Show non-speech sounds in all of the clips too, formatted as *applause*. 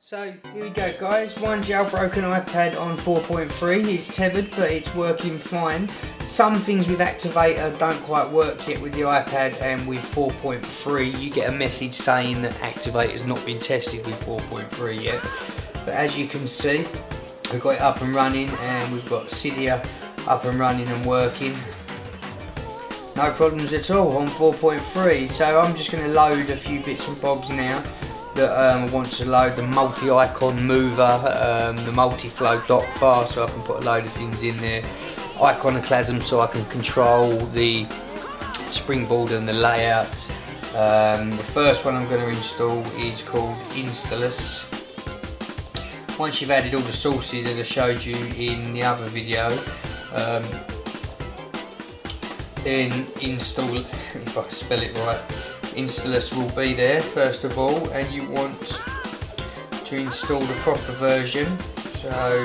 So here we go guys, one jailbroken iPad on 4.3, it's tethered but it's working fine. Some things with Activator don't quite work yet with the iPad and with 4.3 you get a message saying that Activator's not been tested with 4.3 yet. But as you can see, we've got it up and running and we've got Cydia up and running and working. No problems at all on 4.3 so I'm just going to load a few bits and bobs now that um, I want to load the multi-icon mover, um, the multi-flow dock bar so I can put a load of things in there, iconoclasm so I can control the springboard and the layout. Um, the first one I'm going to install is called Installous. Once you've added all the sources as I showed you in the other video, um, then install, *laughs* if I spell it right, Installous will be there first of all and you want to install the proper version. So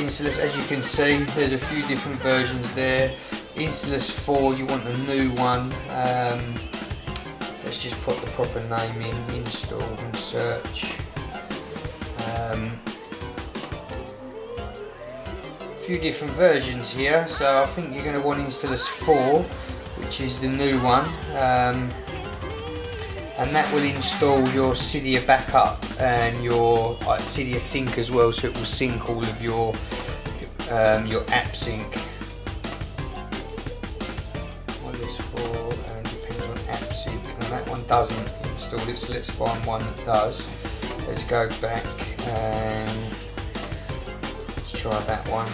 Installous as you can see there's a few different versions there. Installous 4 you want the new one. Um, let's just put the proper name in install and search. Um, a few different versions here. So I think you're going to want Installous 4 which is the new one. Um, and that will install your Cydia backup and your uh, Cydia sync as well so it will sync all of your um, your app sync. What is for? And depends on app sync. And that one doesn't install it so let's find one that does. Let's go back and let's try that one.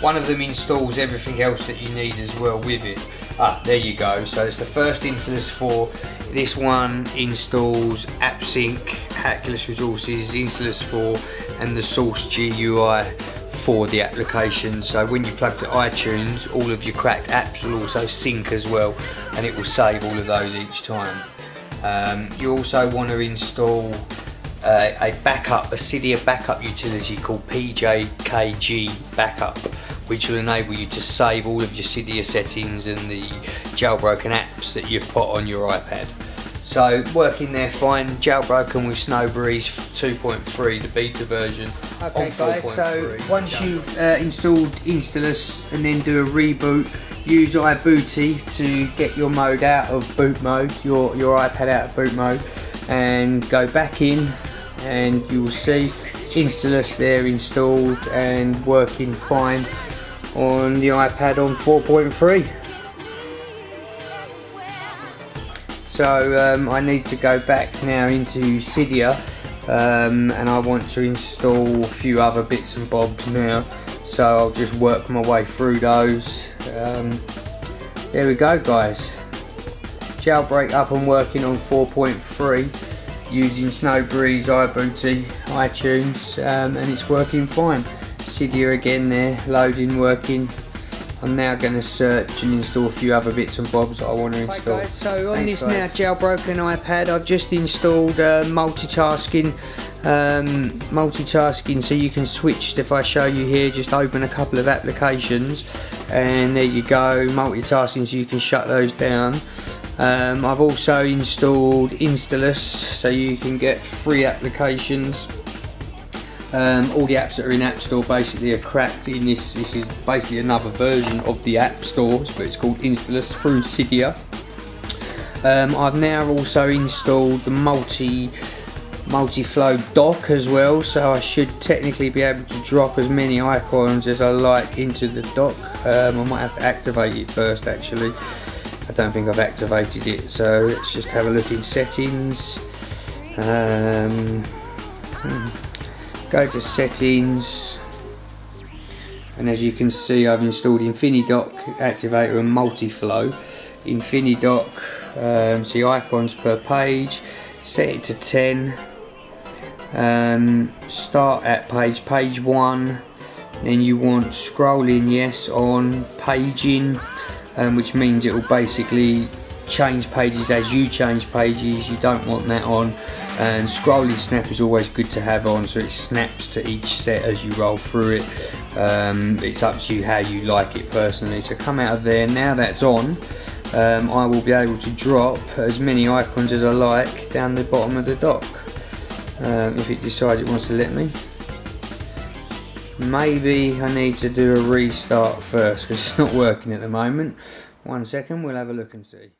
One of them installs everything else that you need as well with it. Ah there you go. So it's the first Installous 4 this one installs AppSync, Hercules Resources, Installous 4 and the Source GUI for the application. So when you plug to iTunes, all of your cracked apps will also sync as well and it will save all of those each time. Um, you also want to install uh, a backup, a Cydia backup utility called PJKG Backup which will enable you to save all of your Cydia settings and the jailbroken apps that you've put on your iPad. So working there fine, jailbroken with Snowbreeze 2.3, the beta version. Okay guys, so once you've uh, installed Installous and then do a reboot, use iBooty to get your mode out of boot mode, your, your iPad out of boot mode, and go back in and you will see Installous there installed and working fine on the iPad on 4.3. So um, I need to go back now into Cydia um, and I want to install a few other bits and bobs now. So I'll just work my way through those. Um, there we go guys. Jailbreak up and working on 4.3 using Snowbreeze, iBooty, iTunes um, and it's working fine. Cydia again there, loading, working. I'm now going to search and install a few other bits and bobs that I want to install. Right guys, so on Thanks this guys. now jailbroken iPad, I've just installed uh, multitasking. Um, multitasking so you can switch if I show you here just open a couple of applications and there you go multitasking so you can shut those down um, I've also installed Installous so you can get free applications um, all the apps that are in App Store basically are cracked in this. This is basically another version of the App Stores, but it's called Installous through Cydia. Um, I've now also installed the multi multi-flow dock as well so I should technically be able to drop as many icons as I like into the dock um, I might have to activate it first actually I don't think I've activated it so let's just have a look in settings um, hmm go to settings. And as you can see I've installed InfiniDock activator and multi-flow. InfiniDock um, see icons per page set it to 10 um, start at page page 1 then you want scrolling yes on paging um, which means it will basically change pages as you change pages you don't want that on and scrolling snap is always good to have on so it snaps to each set as you roll through it um, it's up to you how you like it personally so come out of there now that's on um, I will be able to drop as many icons as I like down the bottom of the dock um, if it decides it wants to let me. Maybe I need to do a restart first because it's not working at the moment. One second, we'll have a look and see.